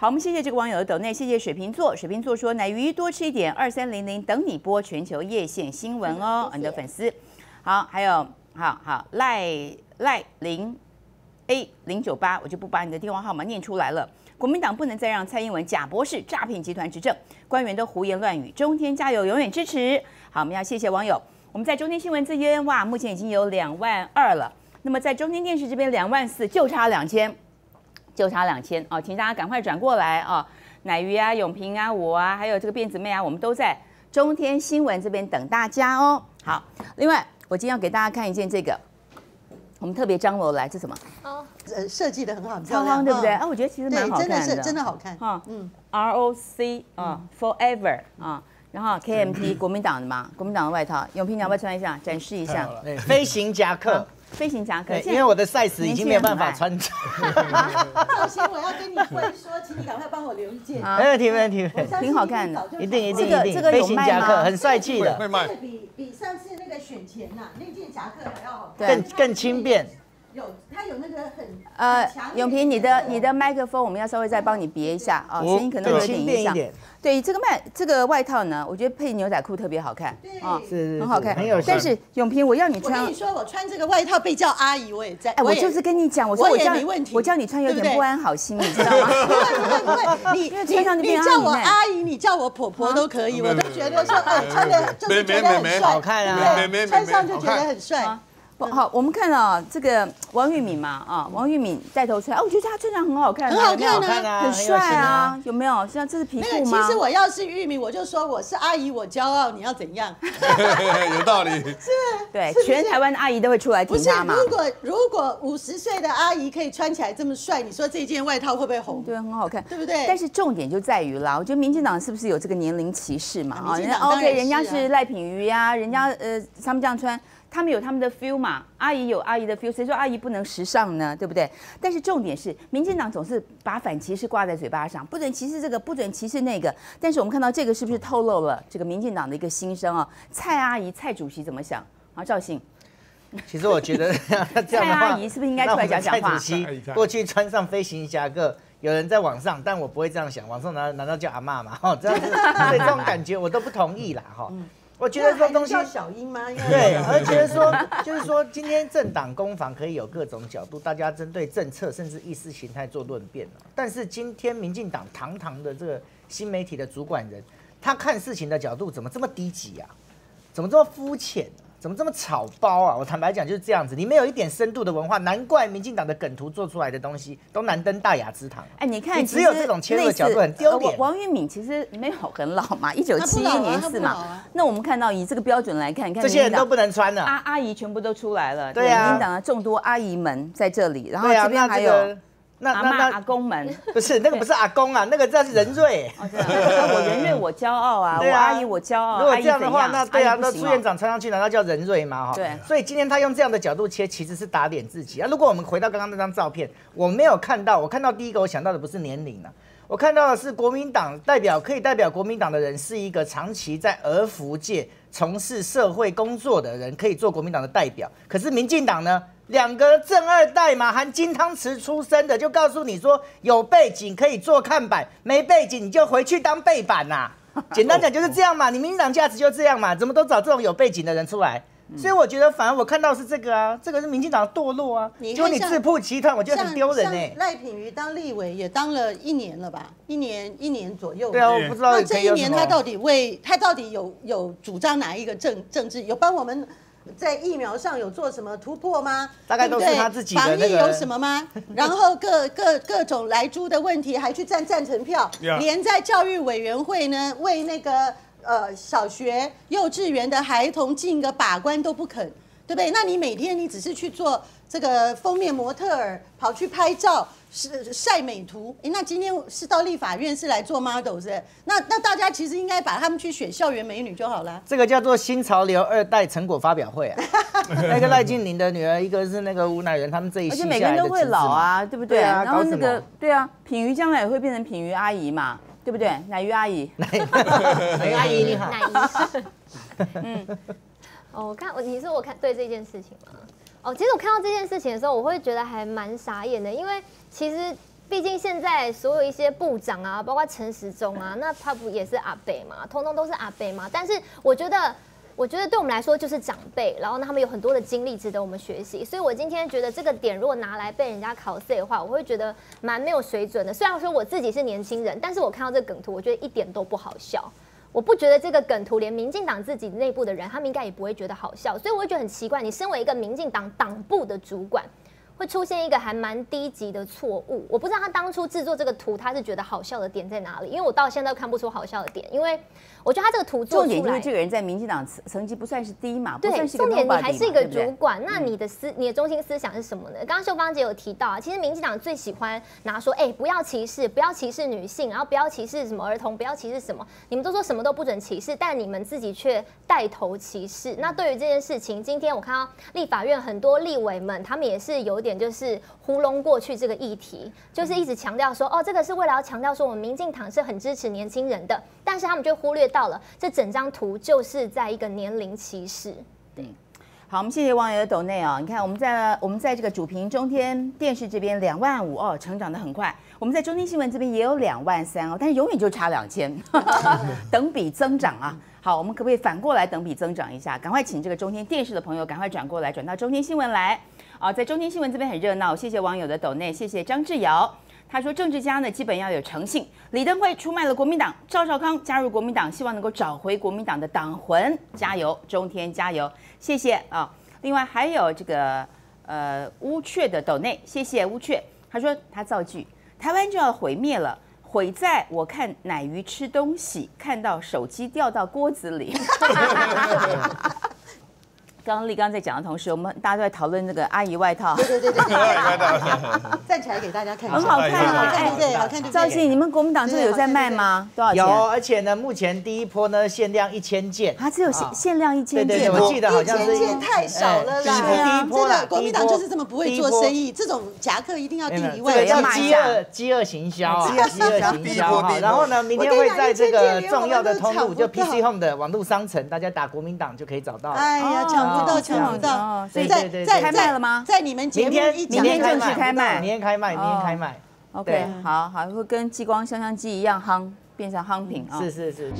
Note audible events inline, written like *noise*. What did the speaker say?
好，我们谢谢这个网友的抖内，谢谢水瓶座。水瓶座说：“奶鱼多吃一点，二三零零等你播全球夜线新闻哦。”你的粉丝，好，还有好好赖赖零 A 零九八，我就不把你的电话号码念出来了。国民党不能再让蔡英文假博士诈骗集团执政，官员都胡言乱语。中天加油，永远支持。好，我们要谢谢网友。我们在中天新闻这边，哇，目前已经有两万二了。那么在中天电视这边两万四，就差两千，就差两千哦，请大家赶快转过来啊！奶鱼啊、永平啊、我啊，还有这个辫子妹啊，我们都在中天新闻这边等大家哦。好，另外我今天要给大家看一件这个，我们特别张罗来，这什么？哦，呃，设计的很好，很漂超亮，对不对？嗯啊，我觉得其实蛮对，真的好看的，是真的好看。哈，嗯，R O C 啊，Forever 啊，然后 K M T 国民党的嘛，国民党的外套，永平你要不要穿一下，展示一下？*laughs* 飞行夹克。飞行夹克因为我的 size 已经没有办法穿。赵鑫，我要跟你会说，请你赶快帮我留一件。啊 *laughs* 没问题，没问题，挺好看的一定一定一定。这个飞行夹克很帅气的，会卖比比上次那个选前呐，那件夹克还要好看，更更轻便。有它有那个很呃永平，你的你的麦克风，我们要稍微再帮你别一下啊，哦声音可能会有点影响。对，这个麦这个外套呢，我觉得配牛仔裤特别好看对啊，是是很好看，很有。但是永平，我要你穿我跟你，说，我穿这个外套被叫阿姨，我也在。哎，我就是跟你讲，我说我我叫也没问题我叫你穿有点不安好心，你知道吗？*laughs* 不会不会不会，你 *laughs* 因为穿上你你叫我阿姨你叫我婆婆都可以，啊我都觉得说，哎，穿的就是觉得很帅，好看啊没没穿上就觉得很帅。不好，我们看到这个王玉敏嘛，啊，王玉敏带头穿，啊，我觉得他穿上很好看啊，很好看啊，很帅啊，。有没有？像这是皮肤吗其？实我要是玉米，我就说我是阿姨，我骄傲，你要怎样？*laughs* 有道理。是不，是全台湾的阿姨都会出来不是，挺他嘛。如果如果五十岁的阿姨可以穿起来这么帅，你说这件外套会不会红？对，很好看，对不对但是重点就在于啦，我觉得民进党是不是有这个年龄歧视嘛？啊人家 OK，人家是赖品瑜呀，人家呃，他们这样穿，他们有他们的 feel 嘛，阿姨有阿姨的 feel，谁说阿姨不能时尚呢？对不对？但是重点是，民进党总是把反歧视挂在嘴巴上，不准歧视这个，不准歧视那个。但是我们看到这个是不是透露了这个民进党的一个心声啊？蔡阿姨、蔡主席怎么想？好，赵信，其实我觉得 *laughs* 这样的蔡，阿姨是不是应该出来讲讲话蔡主席过去穿上飞行夹克，有人在网上，但我不会这样想，网上难难道叫阿妈吗？哈，这样子，所以这种感觉我都不同意啦，哈。我觉得这东西小英吗？*laughs* 对，而且说 *laughs* 就是说，今天政党攻防可以有各种角度，大家针对政策甚至意识形态做论辩哦但是今天民进党堂堂的这个新媒体的主管人，他看事情的角度怎么这么低级啊？怎么这么肤浅？怎么这么草包啊？我坦白讲就是这样子，你没有一点深度的文化，难怪民进党的梗图做出来的东西都难登大雅之堂。哎，你看，你只有这种切入的角度很丢脸呃王王玉敏其实没有很老嘛，*laughs* 一九七一年是嘛。那我们看到以这个标准来看，你看这些人都不能能穿了。阿阿姨全部都出来了，对啊民进党的众多阿姨们在这里，然后对啊，这边还有那那那阿公们。*laughs* 不是那个不是阿公啊，那个叫任瑞。那我人瑞我骄傲啊，我阿姨我骄傲，如果这样的话，那对啊，那朱院长穿上去难道叫任瑞吗？哈，对所以今天他用这样的角度切，其实是打脸自己啊。如果我们回到刚刚那张照片，我没有看到，我看到第一个我想到的不是年龄啊，我看到的是国民党代表可以代表国民党的人是一个长期在儿福界从事社会工作的人，可以做国民党的代表。可是民进党呢？两个正二代嘛，含金汤匙出身的，就告诉你说有背景可以做看板，没背景你就回去当背板呐、*laughs* 简单讲就是这样嘛，你民进党价值就这样嘛，怎么都找这种有背景的人出来？所以我觉得，反而我看到是这个啊，这个是民进党的堕落啊。你看像结果你自曝其短，我觉得很丢人哎、像赖品妤当立委也当了一年了吧，一年一年左右吧。对啊，我不知道那这一年他到底为他到底有有主张哪一个政政治？有帮我们在疫苗上有做什么突破吗？大概都是对不对他自己的防那个疫有什么吗？*laughs* 然后各各各种来猪的问题，还去站赞成票连在教育委员会呢为那个呃小学、幼稚园的孩童进个把关都不肯，对不对？那你每天你只是去做这个封面模特儿，跑去拍照。是晒美图，诶那今天是到立法院是来做 model 是是？那那大家其实应该把他们去选校园美女就好了。这个叫做新潮流二代成果发表会啊。*laughs* 那个赖静玲的女儿，一个是那个吴乃仁，他们这一而且每个人都会老啊，对不对？对啊然后那个对啊，品瑜将来也会变成品瑜阿姨嘛，对不对？奶鱼阿姨，哎 *laughs* 阿姨你好，奶姨。*laughs* 嗯，哦，我看我你说我看对这件事情吗？哦，其实我看到这件事情的时候，我会觉得还蛮傻眼的，因为其实毕竟现在所有一些部长啊，包括陈时中啊，那他不也是阿北嘛，通通都是阿北嘛。但是我觉得。我觉得对我们来说就是长辈，然后呢，他们有很多的经历值得我们学习，所以我今天觉得这个点如果拿来被人家考 C 的话，我会觉得蛮没有水准的。虽然说我自己是年轻人，但是我看到这个梗图，我觉得一点都不好笑。我不觉得这个梗图连民进党自己内部的人，他们应该也不会觉得好笑，所以我会觉得很奇怪。你身为一个民进党党部的主管，会出现一个还蛮低级的错误。我不知道他当初制作这个图，他是觉得好笑的点在哪里？因为我到现在都看不出好笑的点，因为。我觉得他这个图做重点就是这个人在民进党层层级不算是低嘛，对，重点你还是一个主管，那你的思你的中心思想是什么呢？刚刚秀芳姐有提到啊，其实民进党最喜欢拿说，哎，不要歧视，不要歧视女性，然后不要歧视什么儿童，不要歧视什么，你们都说什么都不准歧视，但你们自己却带头歧视。那对于这件事情，今天我看到立法院很多立委们，他们也是有点就是糊弄过去这个议题，就是一直强调说，哦，这个是为了要强调说我们民进党是很支持年轻人的，但是他们就忽略。到了，这整张图就是在一个年龄歧视。对，好，我们谢谢网友的抖内啊！你看，我们在我们在这个主屏中天电视这边两万五哦，成长的很快。我们在中天新闻这边也有两万三哦，但是永远就差两千，*laughs* 等比增长啊！好，我们可不可以反过来等比增长一下？赶快请这个中天电视的朋友赶快转过来，转到中天新闻来啊！在中天新闻这边很热闹，谢谢网友的抖内，谢谢张志尧。他说：“政治家呢，基本要有诚信。李登辉出卖了国民党，赵少康加入国民党，希望能够找回国民党的党魂。加油，中天加油！谢谢啊。另外还有这个呃乌雀的斗内，谢谢乌雀。他说他造句，台湾就要毁灭了，毁在我看奶鱼吃东西，看到手机掉到锅子里。*laughs* ”刚刚立刚在讲的同时，我们大家都在讨论那个阿姨外套。对对对对，*laughs* 站起来给大家看很好看啊，对对，好看。赵信，你们国民党这个有在卖吗？多少钱？有，而且呢，目前第一波呢限量一千件。啊，只有限限量一千件。对对对，我记得好像是。一千件太少了啦。第一波啦，国民党就是这么不会做生意，这种夹克一定要订一万。对，叫饥饿饥饿行销啊，*laughs* 饥饿行销。然后呢，明天会在这个重要的通路，就 PC Home 的网络商城，大家打国民党就可以找到。哎呀，抢不到，抢不到。哦，所以在在开卖了吗？在你们明天明天正式开卖，明天开卖，明天开卖。OK，好好，会跟激光香香机一样夯，变成夯品啊。是是是。